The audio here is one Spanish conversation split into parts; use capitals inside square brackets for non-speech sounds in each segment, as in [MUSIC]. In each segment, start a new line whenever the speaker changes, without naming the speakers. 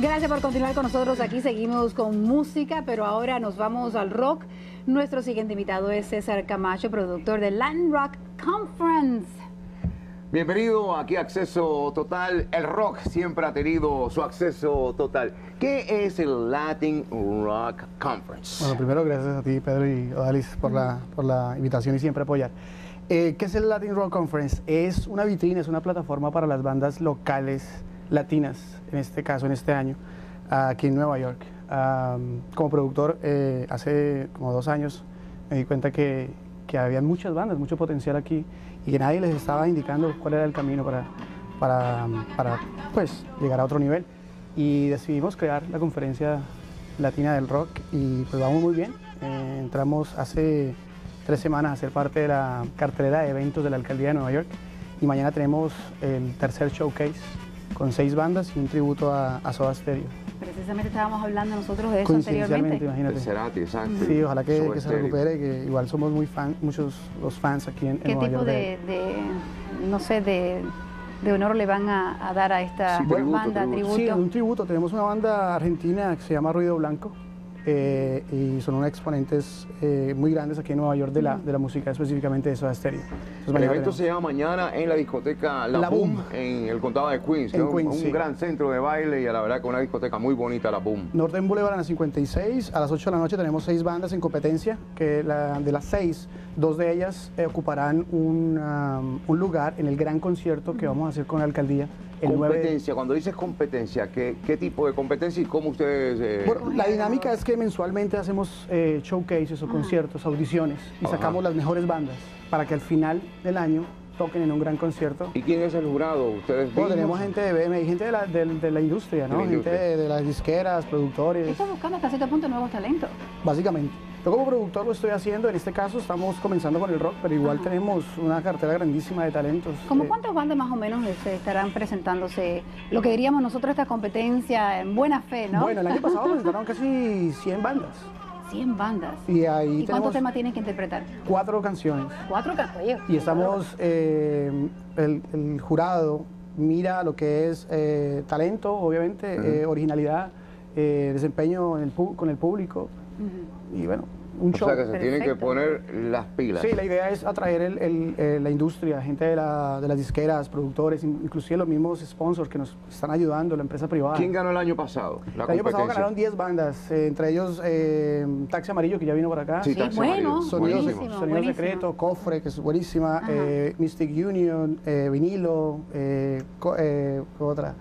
Gracias por continuar con nosotros. Aquí seguimos con música, pero ahora nos vamos al rock. Nuestro siguiente invitado es César Camacho, productor de Land Rock Conference.
Bienvenido aquí a Acceso Total. El rock siempre ha tenido su acceso total. ¿Qué es el Latin Rock Conference?
Bueno, primero gracias a ti, Pedro y Odalis, por la, por la invitación y siempre apoyar. Eh, ¿Qué es el Latin Rock Conference? Es una vitrina, es una plataforma para las bandas locales latinas, en este caso, en este año, aquí en Nueva York. como productor, eh, hace como dos años me di cuenta que, que había muchas bandas, mucho potencial aquí y que nadie les estaba indicando cuál era el camino para, para, para pues, llegar a otro nivel. Y decidimos crear la conferencia latina del rock y pues vamos muy bien. Eh, entramos hace tres semanas a ser parte de la cartelera de eventos de la Alcaldía de Nueva York y mañana tenemos el tercer showcase con seis bandas y un tributo a, a Soda Stereo.
Precisamente estábamos hablando nosotros de eso anteriormente.
imagínate.
Cerati, exacto.
Sí, ojalá que, que se recupere, que igual somos muy fan, muchos los fans aquí en,
¿Qué
Nueva
tipo
York
de, de, no sé, de, de honor le van a, a dar a esta
Sí, tributo,
banda,
tributo.
Sí, un tributo. Tenemos una banda argentina que se llama Ruido Blanco eh, y son unos exponentes eh, muy grandes aquí en Nueva York de la, de la música, específicamente de Soda Stereo. Entonces,
El evento se llama mañana en la discoteca La,
La
Boom,
Boom.
en el condado de Queens, que
En
es un,
Queens,
un
sí.
gran centro de baile y a la verdad que una discoteca muy bonita La Boom.
Northern Boulevard a las 56, a las 8 de la noche tenemos seis bandas en competencia, que la- de las seis, dos de ellas eh, ocuparán un, um, un lugar en el gran concierto que vamos a hacer con la alcaldía el 9 de-
competencia, cuando dices competencia, ¿qué, qué tipo de competencia y cómo ustedes... eh,
Bueno, la dinámica es que mensualmente hacemos eh, showcases o conciertos, audiciones y
Ajá.
sacamos las mejores bandas para que al final del año toquen en un gran concierto.
¿Y quién es el jurado? ¿Ustedes
Bueno, tenemos gente de BM, gente de la, de, de la industria, ¿no?
De la
gente
industria.
de, de las disqueras, productores,
Estás buscando hasta cierto punto nuevos talentos.
básicamente. Yo como productor lo estoy haciendo, en este caso estamos comenzando con el rock, pero igual
Ajá.
tenemos una cartera grandísima de talentos.
¿Cómo
Eh,
cuántas bandas más o menos se estarán presentándose? Lo que diríamos nosotros esta competencia en buena fe, ¿no?
Bueno, el año pasado [LAUGHS] presentaron casi 100 bandas
100 bandas.
y ahí
¿Y cuántos temas tienen que interpretar?
cuatro canciones.
Cuatro cacuellos.
Y estamos, eh, el, el jurado mira lo que es eh, talento, obviamente, eh, originalidad, eh, desempeño en el pu- con el público y bueno, un
O
show.
sea que se tienen que
Perfecto.
poner las pilas.
Sí, la idea es atraer el- el, eh, la industria, gente de, la- de las disqueras, productores, in- inclusive los mismos sponsors que nos están ayudando, la empresa privada.
¿Quién ganó el año pasado? La
el año pasado ganaron 10 bandas, eh, entre ellos eh, Taxi Amarillo, que ya vino por acá.
Sí,
Sí,
Taxi
bueno,
Amarillo.
Sonidos Secreto, Cofre, que es buenísima, eh, Mystic Union, eh, Vinilo, eh, co- eh, otra.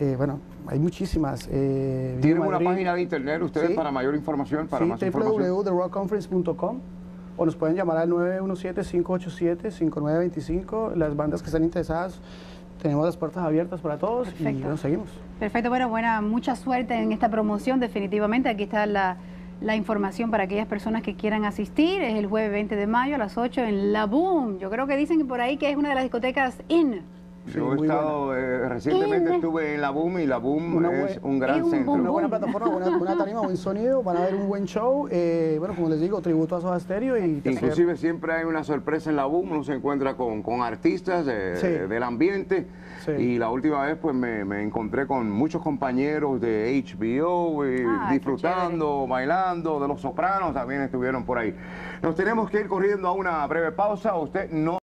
Eh, bueno, hay muchísimas. Eh,
¿Tienen una
Madrid,
página de internet ustedes
Sí.
para mayor información? Para
sí,
más información.
www.therockconference.com o nos pueden llamar al 917-587-5925. Las bandas que están interesadas, tenemos las puertas abiertas para todos y
Perfecto.
bueno, seguimos.
Perfecto, bueno, buena, mucha suerte en esta promoción, definitivamente. Aquí está la, la información para aquellas personas que quieran asistir. Es el jueves 20 de mayo a las 8 en La Boom. Yo creo que dicen por ahí que es una de las discotecas in.
Sí,
Yo he estado, eh, recientemente estuve en la Boom y la Boom
Una
es un gran
es un
centro.
boom
Una buena plataforma, buena, buena [LAUGHS] tarima, buen sonido, van a ver un buen show. eh, bueno, como les digo, tributo a Soda Stereo y
Inclusive siempre hay una sorpresa en la Boom, uno se encuentra con, con artistas de-
Sí.
del ambiente
Sí.
y la última vez pues me, me encontré con muchos compañeros de HBO eh,
Ah,
disfrutando, bailando, de Los Sopranos también estuvieron por ahí. Nos tenemos que ir corriendo a una breve pausa, usted no...